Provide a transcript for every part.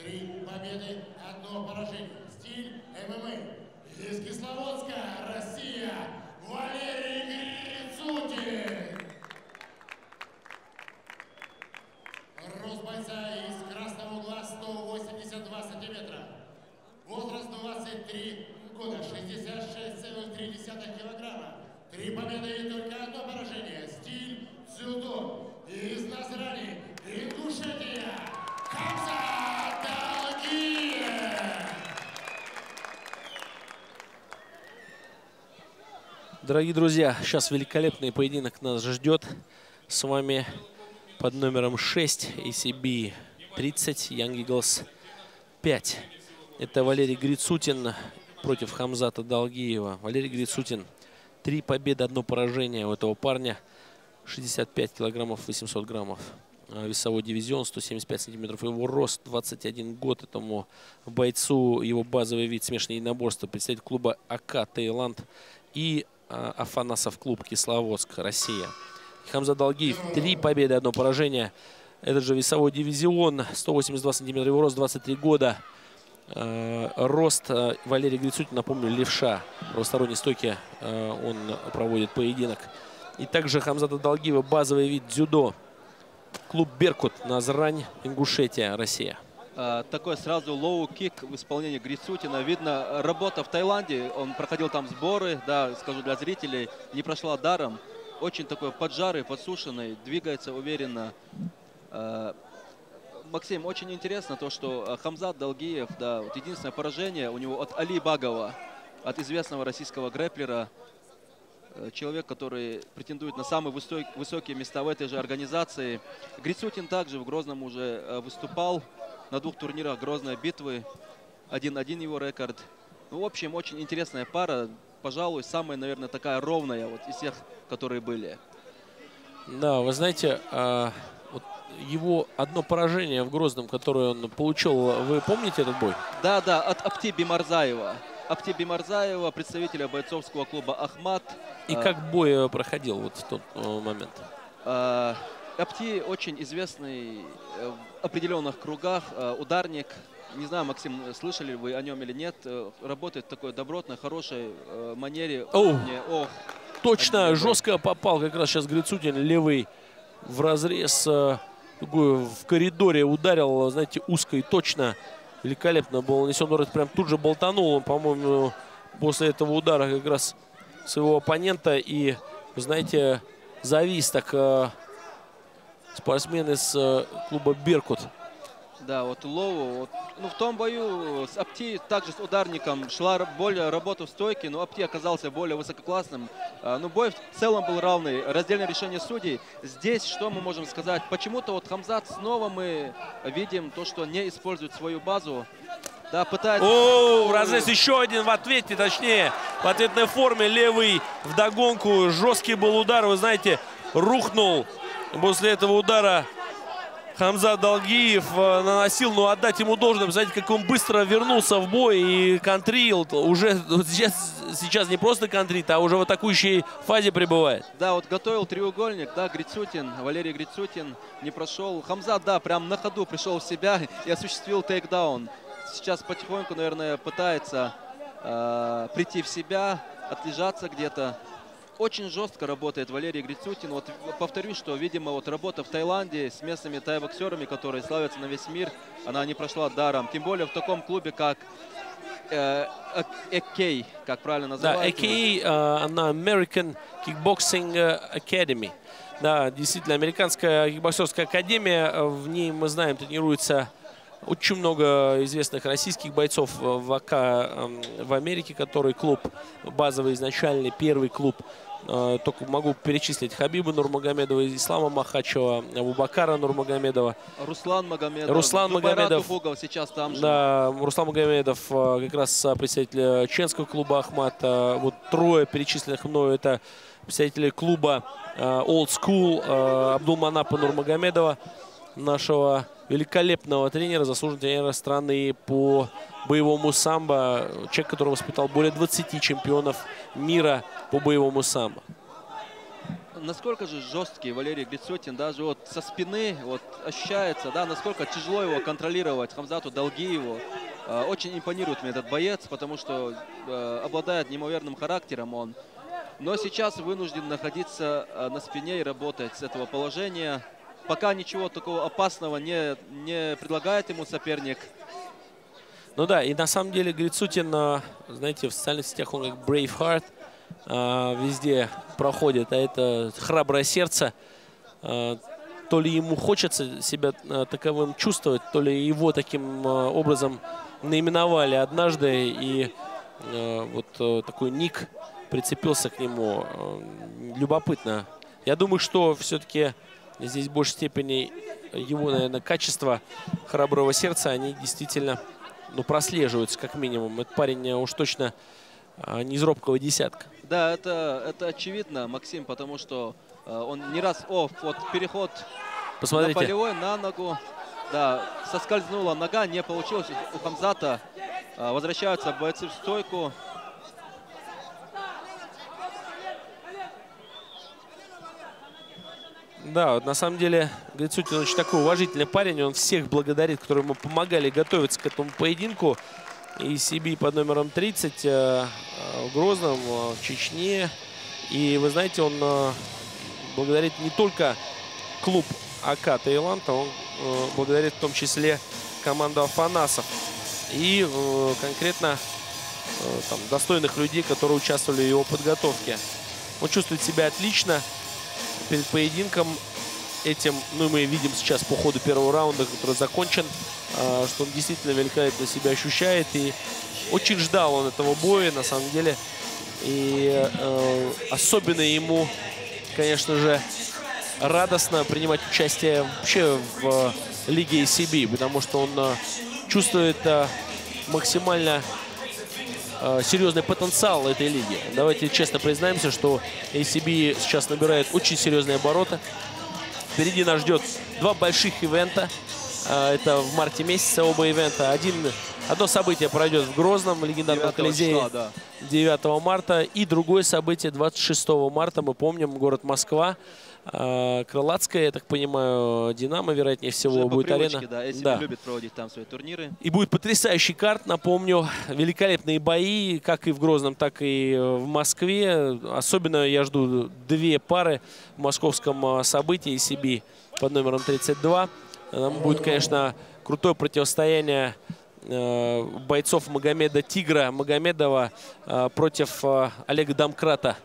Три победы, одно поражение. Стиль ММА. Из Кисловодска, Россия, Валерий Грицутин. Рост бойца из красного угла 182 сантиметра. Возраст 23 года, 66,3 килограмма. Три победы и только одно поражение. Стиль дзюдо. Из Назрани, Дорогие друзья, сейчас великолепный поединок нас ждет. С вами под номером 6 ACB 30, Young Eagles 5. Это Валерий Грицутин против Хамзата Долгиева. Валерий Грицутин. Три победы, одно поражение у этого парня. 65 килограммов, 800 граммов. А, весовой дивизион, 175 сантиметров. Его рост 21 год. Этому бойцу его базовый вид смешанное единоборство. Представитель клуба АК Таиланд и Афанасов клуб Кисловодск, Россия. Хамзат Далгиев. Три победы, одно поражение. Этот же весовой дивизион, 182 сантиметра, его рост 23 года. Э, рост э, Валерий Грицутин, напомню, левша. В правосторонней стойке э, он проводит поединок. И также Хамзата Далгиева, базовый вид дзюдо. Клуб «Беркут», Назрань, Ингушетия, Россия. Такой сразу лоу-кик в исполнении Грицутина. Видно, работа в Таиланде, он проходил там сборы, да, скажу для зрителей, не прошла даром. Очень такой поджарый, подсушенный, двигается уверенно. Максим, очень интересно то, что э, Хамзат Долгиев, да, вот единственное поражение у него от Али Багова, от известного российского грэплера. Э, человек, который претендует на самые высокие места в этой же организации. Грицутин также в Грозном уже э, выступал на двух турнирах Грозной битвы. Один-один его рекорд. Ну, в общем, очень интересная пара. Пожалуй, самая, наверное, такая ровная вот из всех, которые были. Да, вы знаете, а, его одно поражение в Грозном, которое он получил, вы помните этот бой? Да, да, от Апти Бимарзаева. Апти Бимарзаева, представителя бойцовского клуба «Ахмат». И а, как бой э, проходил вот в тот э, момент? А, Апти очень известный э, в определенных кругах ударник. Не знаю, Максим, слышали вы о нем или нет. Работает в такой добротной, хорошей манере. Оу, Ох, точно, жестко попал как раз сейчас Грицутин, левый в разрез в коридоре ударил, знаете, узко и точно. Великолепно был нанесен удар. Прям тут же болтанул он, по-моему, после этого удара как раз своего оппонента. И, знаете, завис так э, спортсмен из э, клуба «Беркут». Да, вот Лову, вот, ну в том бою с Апти также с ударником шла более работа в стойке, но Апти оказался более высококлассным. А, ну бой в целом был равный, раздельное решение судей. Здесь что мы можем сказать? Почему-то вот Хамзат снова мы видим то, что не использует свою базу. Да, пытается... О, разрез еще один в ответе, точнее, в ответной форме. Левый в догонку. Жесткий был удар, вы знаете, рухнул после этого удара Хамза Долгиев э, наносил, но отдать ему должное. Знаете, как он быстро вернулся в бой и контрил. Уже сейчас, сейчас не просто контрит, а уже в атакующей фазе пребывает. Да, вот готовил треугольник, да, Грицутин, Валерий Грицутин не прошел. Хамза, да, прям на ходу пришел в себя и осуществил тейкдаун. Сейчас потихоньку, наверное, пытается э, прийти в себя, отлежаться где-то очень жестко работает Валерий Грицутин. Вот повторюсь, что, видимо, вот работа в Таиланде с местными тайбоксерами, которые славятся на весь мир, она не прошла даром. Тем более в таком клубе, как э, ЭК, как правильно называется? Да, ЭК, uh, она American Kickboxing Academy. Да, действительно, американская кикбоксерская академия. В ней, мы знаем, тренируется очень много известных российских бойцов в АК эм, в Америке, который клуб базовый, изначальный, первый клуб Э, только могу перечислить Хабиба Нурмагомедова, Ислама Махачева, Абубакара Нурмагомедова. Руслан Магомедов. Руслан Магомедов. Угол сейчас там же. Да, Руслан Магомедов, э, как раз представитель Ченского клуба Ахмат. Э, вот трое перечисленных мною это представители клуба Old School Абдулманапа Нурмагомедова, нашего великолепного тренера, заслуженного тренера страны по боевому самбо. Человек, который воспитал более 20 чемпионов мира по боевому самбо. насколько же жесткий Валерий Грицутин, даже вот со спины вот ощущается, да, насколько тяжело его контролировать, Хамзату Долгиеву. Э, очень импонирует мне этот боец, потому что э, обладает неимоверным характером он. Но сейчас вынужден находиться э, на спине и работать с этого положения. Пока ничего такого опасного не, не предлагает ему соперник. Ну да, и на самом деле Грицутин, э, знаете, в социальных сетях он как Braveheart э, везде проходит, а это храброе сердце. Э, то ли ему хочется себя таковым чувствовать, то ли его таким образом наименовали однажды, и вот такой ник прицепился к нему. Любопытно. Я думаю, что все-таки здесь в большей степени его, наверное, качество храброго сердца, они действительно ну, прослеживаются как минимум. Этот парень э, уж точно а, не из робкого десятка. Да, это, это очевидно, Максим, потому что э, он не раз... О, вот переход Посмотрите. на полевой, на ногу. Да, соскользнула нога, не получилось у Хамзата. Э, возвращаются бойцы в стойку. Да, вот на самом деле Грицутин очень такой уважительный парень. Он всех благодарит, которые ему помогали готовиться к этому поединку. И Сиби под номером 30 э, э, в Грозном, э, в Чечне. И вы знаете, он благодарит не только клуб АК Таиланд, а он благодарит в том числе команду Афанасов. И конкретно там, достойных людей, которые участвовали в его подготовке. Он чувствует себя отлично перед поединком этим, ну мы видим сейчас по ходу первого раунда, который закончен, а, что он действительно великолепно себя ощущает. И очень ждал он этого боя, на самом деле. И э, особенно ему, конечно же, радостно принимать участие вообще в Лиге ACB, потому что он э, чувствует э, максимально э, серьезный потенциал этой лиги. Давайте честно признаемся, что ACB сейчас набирает очень серьезные обороты. Впереди нас ждет два больших ивента. Э, это в марте месяце оба ивента. Один, одно событие пройдет в Грозном, легендарном Колизее да. 9 марта. И другое событие 26 марта, мы помним, город Москва. А, Крылатская, я так понимаю, Динамо, вероятнее всего, Уже будет арена. Да, если да. любит проводить там свои турниры. И будет потрясающий карт, напомню. Великолепные бои, как и в Грозном, так и в Москве. Особенно я жду две пары в московском а, событии Сиби под номером 32. Там будет, конечно, крутое противостояние бойцов Магомеда Тигра Магомедова против Олега Домкрата.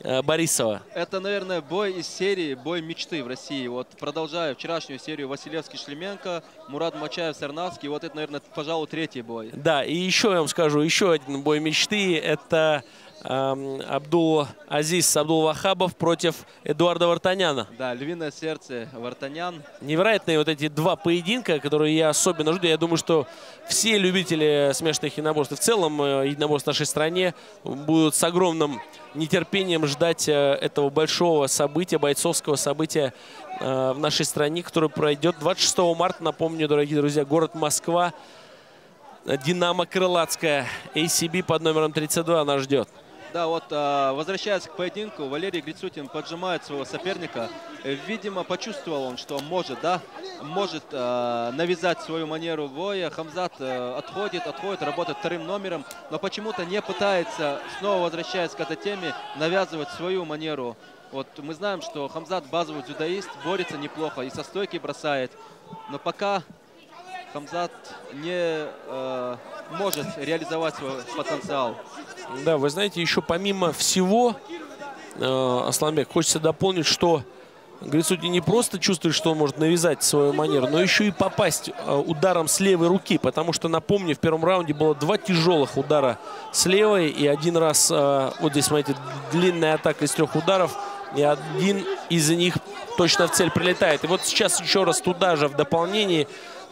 Э, Борисова. Это, наверное, бой из серии «Бой мечты» в России. Вот продолжая вчерашнюю серию Василевский-Шлеменко, Мурат Мачаев-Сарнавский. Вот это, наверное, пожалуй, третий бой. Да, и еще я вам скажу, еще один бой мечты. Это Абдул Азиз Абдул Вахабов против Эдуарда Вартаняна. Да, львиное сердце Вартанян. Невероятные вот эти два поединка, которые я особенно жду. Я думаю, что все любители смешанных единоборств в целом э, единоборств в нашей стране будут с огромным нетерпением ждать э, этого большого события, бойцовского события э, в нашей стране, которое пройдет 26 марта. Напомню, дорогие друзья, город Москва. Динамо Крылатская. ACB под номером 32 нас ждет. Да, вот а, возвращаясь к поединку, Валерий Грицутин поджимает своего соперника. Э, видимо, почувствовал он, что может, да, может а, навязать свою манеру боя. Хамзат а, отходит, отходит, работает вторым номером, но почему-то не пытается, снова возвращаясь к этой теме, навязывать свою манеру. Вот мы знаем, что Хамзат базовый дзюдоист, борется неплохо и со стойки бросает. Но пока Хамзат не э, может реализовать свой потенциал. Да, вы знаете, еще помимо всего, э, Асламбек, хочется дополнить, что Грицуди не просто чувствует, что он может навязать свою манеру, но еще и попасть э, ударом с левой руки. Потому что, напомню, в первом раунде было два тяжелых удара с левой. И один раз, э, вот здесь, смотрите, длинная атака из трех ударов. И один из них точно в цель прилетает. И вот сейчас еще раз туда же в дополнении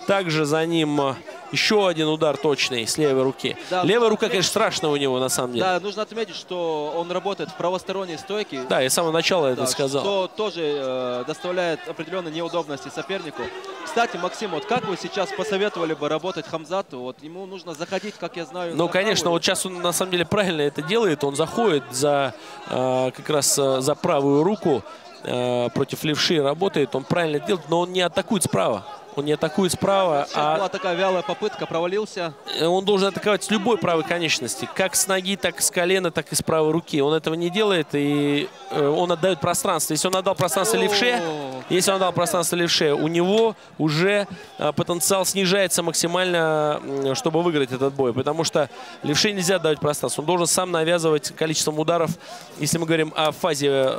Также за ним э, еще один удар точный с левой руки. Да, Левая рука, отметить- конечно, страшная у него на самом деле. Да, нужно отметить, что он работает в правосторонней стойке. Да, я с самого начала это Да, сказал. Что тоже э, доставляет определенные неудобности сопернику. Кстати, Максим, вот как вы сейчас посоветовали бы работать Хамзату? Вот ему нужно заходить, как я знаю, Ну, конечно, правую. вот сейчас он на самом деле правильно это делает. Он заходит за э, как раз э, за правую руку э, против левши работает. Он правильно делает, но он не атакует справа. Он не атакует справа, Сейчас а была такая вялая попытка, провалился. Э, он должен атаковать с любой правой конечности. Как с ноги, так и с колена, так и с правой руки. Он этого не делает, и э, он отдает пространство. Если он отдал пространство левше, если он отдал пространство левше, у него уже э, потенциал снижается максимально, чтобы выиграть этот бой. Потому что левше нельзя давать пространство. Он должен сам навязывать количеством ударов. Если мы говорим о фазе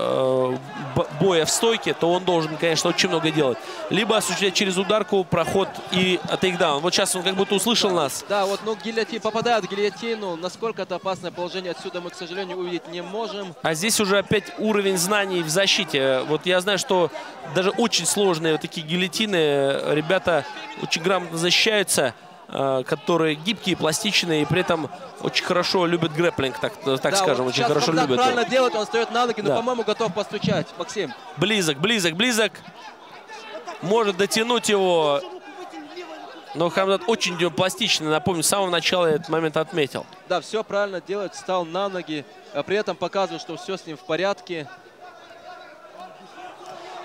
боя в стойке, то он должен, конечно, очень много делать. Либо осуществлять через ударку проход и тейкдаун. Вот сейчас он как будто услышал нас. Да, вот, ну, гильотин, попадает в гильотину. Насколько это опасное положение отсюда мы, к сожалению, увидеть не можем. А здесь уже опять уровень знаний в защите. Вот я знаю, что даже очень сложные вот такие гильотины, ребята очень грамотно защищаются, э, которые гибкие, пластичные и при этом очень хорошо любят грэпплинг, так, так Да, скажем, вот очень хорошо любят. правильно делает, он встает на ноги, но, Да. по-моему, готов постучать. Максим. Близок, близок, близок. Может дотянуть его. Но Хамзат очень пластичный. Напомню, с самого начала этот момент отметил. Да, все правильно делает, встал на ноги, а при этом показывает, что все с ним в порядке.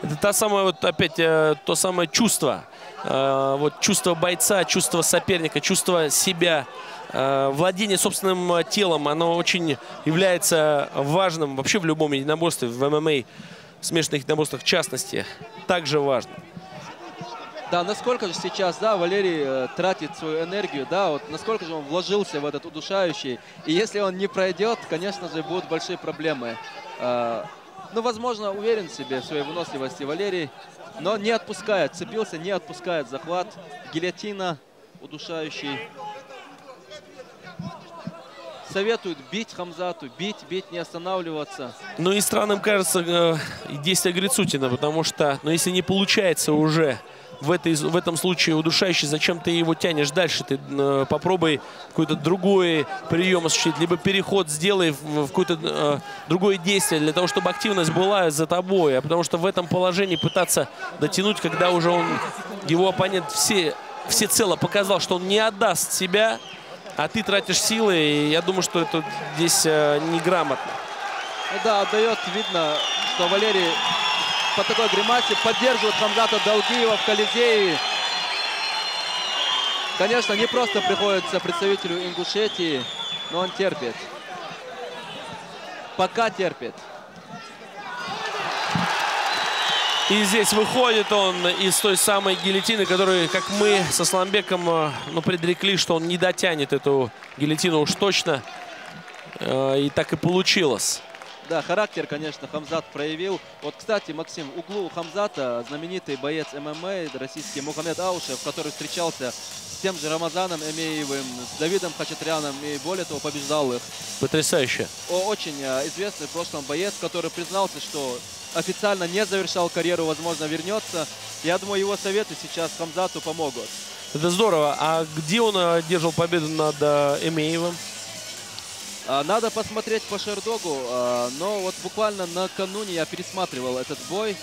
Это та самая вот опять э, то самое чувство, Э, вот чувство бойца, чувство соперника, чувство себя, э, владение собственным телом, оно очень является важным вообще в любом единоборстве, в ММА, смешанных единоборствах в частности, также важно. Да, насколько же сейчас, да, Валерий э, тратит свою энергию, да, вот насколько же он вложился в этот удушающий. И если он не пройдет, конечно же, будут большие проблемы. Э, ну, возможно, уверен в себе, в своей выносливости Валерий, но не отпускает, цепился, не отпускает захват. Гильотина, удушающий. Советуют бить Хамзату, бить, бить, не останавливаться. Ну и странным кажется э, действие Грицутина, потому что, ну если не получается уже в, этой, в этом случае удушающий, зачем ты его тянешь дальше? Ты э, попробуй какой-то другой прием осуществить, либо переход сделай в, в какое-то э, другое действие для того, чтобы активность была за тобой. А потому что в этом положении пытаться дотянуть, когда уже он, его оппонент все, все цело показал, что он не отдаст себя, а ты тратишь силы, и я думаю, что это здесь э, неграмотно. Ну да, отдает, видно, что Валерий по такой гримасе поддерживает Хамзата Долгиева в Колизее. Конечно, не просто приходится представителю Ингушетии, но он терпит. Пока терпит. И здесь выходит он из той самой гильотины, которую, как мы со Сламбеком э, ну, предрекли, что он не дотянет эту гильотину уж точно. Э, И так и получилось. Да, характер, конечно, Хамзат проявил. Вот, кстати, Максим, углу у Хамзата знаменитый боец ММА, российский Мухаммед Аушев, который встречался с тем же Рамазаном Эмеевым, с Давидом Хачатряном и, более того, побеждал их. Потрясающе. О- очень э, известный в прошлом боец, который признался, что официально не завершал карьеру, возможно, вернется. Я думаю, его советы сейчас Хамзату помогут. Это здорово. А где он э, одержал победу над э, Эмеевым? А, Надо посмотреть по Шердогу, а, но вот буквально накануне я пересматривал этот бой.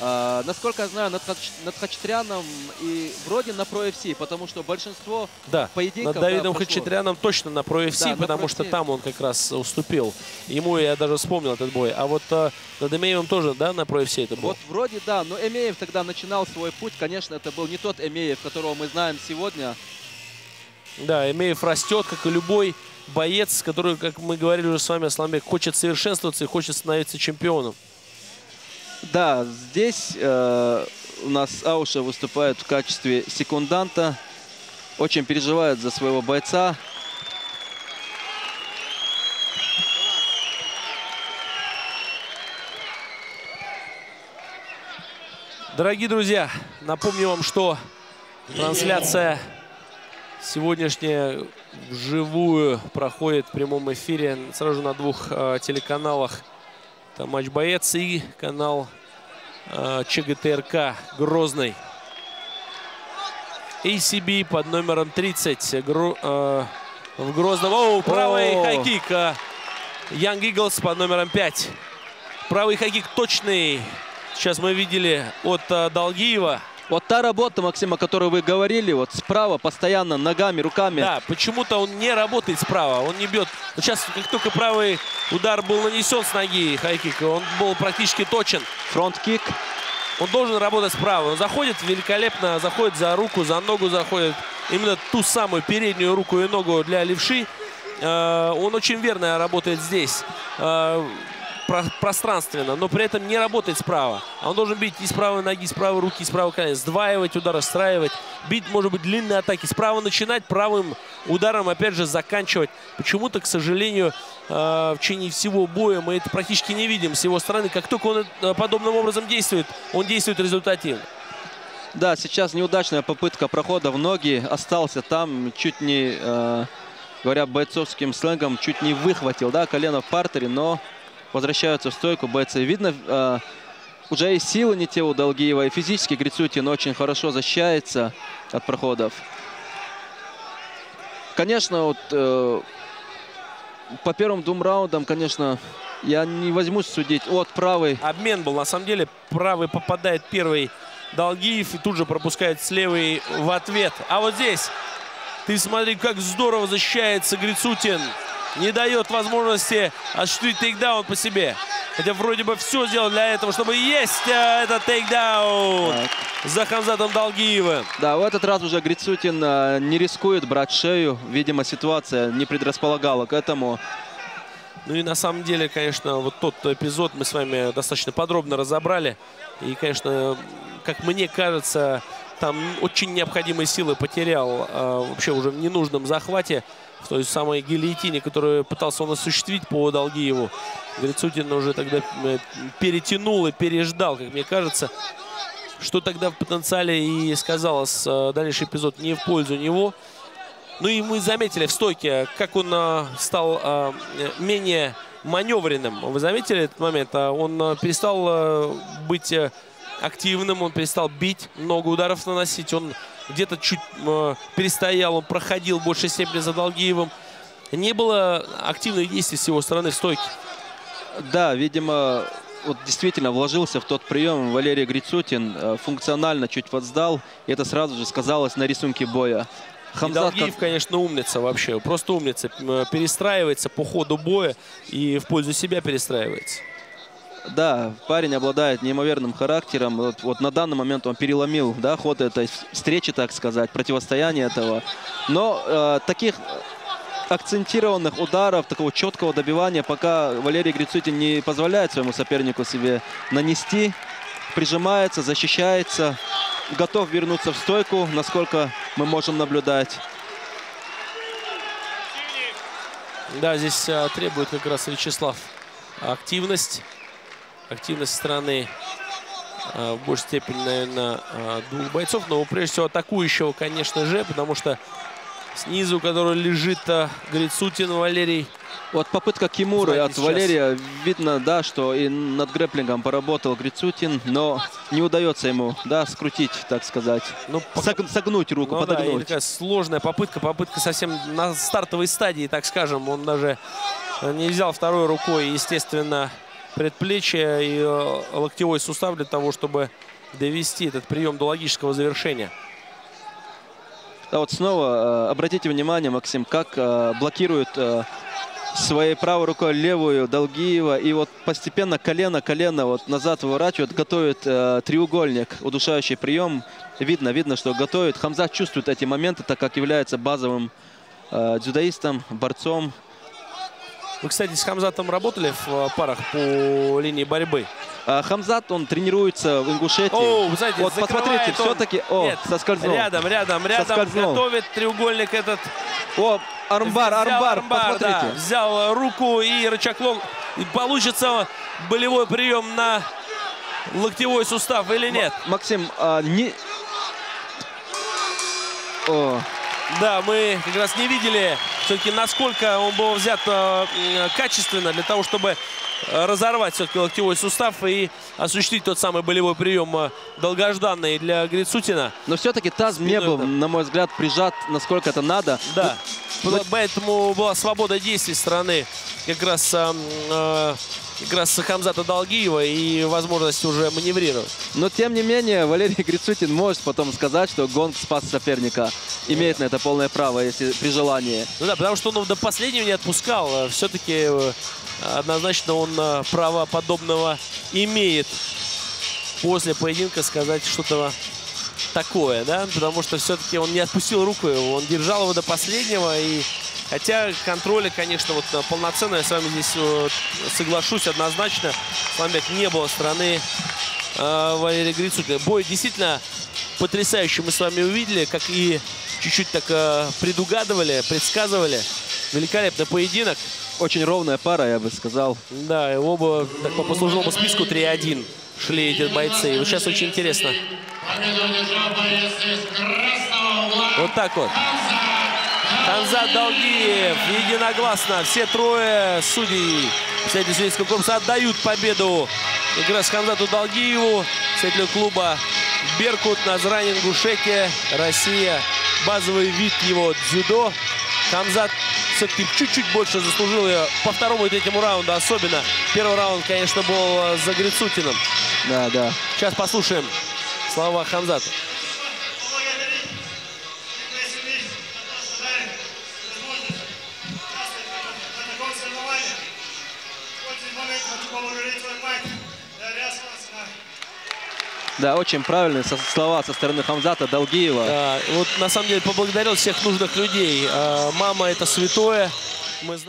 А, Насколько я знаю, над, Хач- над Хачатряном и вроде на Pro FC, потому что большинство Да, поединков над Давидом да. Хачатряном точно на Pro FC, Да, на потому Pro что там он как раз уступил. Ему я даже вспомнил этот бой. А вот э, над Эмеевым тоже, да, на Pro FC это был? Вот вроде да, но Эмеев тогда начинал свой путь. Конечно, это был не тот Эмеев, которого мы знаем сегодня. Да, Эмеев растет, как и любой боец, который, как мы говорили уже с вами, Асламбек, хочет совершенствоваться и хочет становиться чемпионом. Да, здесь э, у нас Ауша выступает в качестве секунданта. Очень переживает за своего бойца. Дорогие друзья, напомню вам, что трансляция сегодняшняя вживую проходит в прямом эфире сразу на двух э, телеканалах. Это «Матч Боец» и канал э, ЧГТРК «Грозный». ACB под номером 30. Гру, э, в Грозном. О, правый О. хайкик. э, Young Eagles под номером 5. Правый хайкик точный. Сейчас мы видели от э, Долгиева. Вот та работа, Максим, о которой вы говорили, вот справа постоянно ногами, руками. Да, почему-то он не работает справа, он не бьет. Сейчас, как только правый удар был нанесен с ноги хайкика, он был практически точен. Фронт-кик. Он должен работать справа. Он заходит великолепно, заходит за руку, за ногу заходит. Именно ту самую переднюю руку и ногу для левши. Э, Он очень верно работает здесь. Про- пространственно, но при этом не работает справа. А он должен бить и с правой ноги, с правой руки, с правой колена. Сдваивать удар, расстраивать. Бить, может быть, длинные атаки. Справа начинать, правым ударом, опять же, заканчивать. Почему-то, к сожалению, э, в течение всего боя мы это практически не видим с его стороны. Как только он э, подобным образом действует, он действует результативно. Да, сейчас неудачная попытка прохода в ноги. Остался там, чуть не, э, говоря бойцовским сленгом, чуть не выхватил, да, колено в партере, но возвращаются в стойку бойцы. Видно, э, уже и силы не те у Долгиева, и физически Грицутин очень хорошо защищается от проходов. Конечно, вот э, по первым двум раундам, конечно, я не возьмусь судить от правой Обмен был. На самом деле правый попадает первый Долгиев и тут же пропускает с левой в ответ. А вот здесь ты смотри, как здорово защищается Грицутин. Не дает возможности осуществить тейкдаун по себе. Хотя вроде бы все сделал для этого, чтобы есть э, этот тейкдаун Так. за Хамзатом Долгиевым. Да, в этот раз уже Грицутин э, не рискует брать шею. Видимо, ситуация не предрасполагала к этому. Ну и на самом деле, конечно, вот тот эпизод мы с вами достаточно подробно разобрали. И, конечно, как мне кажется, там очень необходимые силы потерял э, вообще уже в ненужном захвате. В той самой гильотине, которую пытался он осуществить по Долгиеву. Грицутин уже тогда э, перетянул и переждал, как мне кажется. Что тогда в потенциале и сказалось э, дальнейший эпизод не в пользу него. Ну и мы заметили в стойке, как он э, стал менее маневренным. Вы заметили этот момент? Он перестал быть активным, он перестал бить, много ударов наносить. Он где-то чуть э, перестоял, он проходил в большей степени за Долгиевым. Не было активных действий с его стороны в стойке. Да, видимо, вот действительно вложился в тот прием Валерий Грицутин. э, Функционально чуть подсдал. И это сразу же сказалось на рисунке боя. Хамзат, Долгиев, как- конечно, умница вообще. Просто умница. М, Перестраивается по ходу боя и в пользу себя перестраивается. Да, парень обладает неимоверным характером. Вот, вот на данный момент он переломил да, ход этой встречи, так сказать, противостояния этого. Но э, таких акцентированных ударов, такого четкого добивания, пока Валерий Грицутин не позволяет своему сопернику себе нанести. Прижимается, защищается, готов вернуться в стойку, насколько мы можем наблюдать. Да, здесь а, требует как раз Вячеслав активность. Активность со стороны а, в большей степени, наверное, а, двух бойцов. Но прежде всего атакующего, конечно же, потому что снизу, который лежит а, Грицутин Валерий. Вот попытка Кимуры от сейчас. Валерия. Видно, да, что и над грэплингом поработал Грицутин, но не удается ему, да, скрутить, так сказать. Ну, Сог- согнуть руку, Ну да, и подогнуть. такая сложная попытка, попытка совсем на стартовой стадии, так скажем. Он даже э, не взял второй рукой, естественно, предплечье и э, локтевой сустав для того, чтобы довести этот прием до логического завершения. А вот снова э, обратите внимание, Максим, как э, блокирует э, своей правой рукой левую Долгиева. И вот постепенно колено, колено вот назад выворачивает, готовит э, треугольник, удушающий прием. Видно, видно, что готовит. Хамзат чувствует эти моменты, так как является базовым э, дзюдоистом, борцом. Вы, кстати, с Хамзатом работали в э, парах по линии борьбы? А Хамзат, он тренируется в Ингушетии. О, вы знаете, вот посмотрите, он. все-таки... О, Нет, соскользнул. Рядом, рядом, рядом Соскользнул. готовит треугольник этот. О, армбар, Взял армбар, армбар, посмотрите. да. взял руку и рычаг лог. И получится болевой прием на локтевой сустав или нет? Максим, а, не... О, Да, мы как раз не видели все-таки, насколько он был взят э, качественно для того, чтобы разорвать все-таки локтевой сустав и осуществить тот самый болевой прием э, долгожданный для Грицутина. Но все-таки таз не Спиной был, там. на мой взгляд, прижат, насколько это надо. Да. Поэтому была свобода действий стороны как раз, э, э, как раз Хамзата Долгиева и возможность уже маневрировать. Но, тем не менее, Валерий Грицутин может потом сказать, что Гонг спас соперника. Имеет на это полное право, если при желании. Ну да, потому что он до последнего не отпускал. Все-таки однозначно он э, право подобного имеет после поединка сказать что-то такое, да, потому что все-таки он не отпустил руку, он держал его до последнего, и хотя контроля, конечно, вот э, полноценно, я с вами здесь э, соглашусь однозначно, Сламбек не было стороны э, Валерия Грицутина. Бой действительно потрясающий мы с вами увидели, как и чуть-чуть так э, предугадывали, предсказывали. Великолепный поединок. Очень ровная пара, я бы сказал. Да, и оба так, по послужному списку 3-1 шли эти бойцы. И вот сейчас очень интересно. Вот так вот. Хамзат Долгиев единогласно. Все трое судей Председатель судейского корпуса отдают победу раз Хамзату Долгиеву, председателю клуба Беркут, Назрани Ингушетия, Россия. Базовый вид его дзюдо. Хамзат все-таки чуть-чуть больше заслужил ее по второму и третьему раунду особенно. Первый раунд, конечно, был э, за Грицутиным. Да, да. Сейчас послушаем слова Хамзата. Да, очень правильные слова со стороны Хамзата Долгиева. А, вот на самом деле поблагодарил всех нужных людей. А, мама это святое. Мы знаем.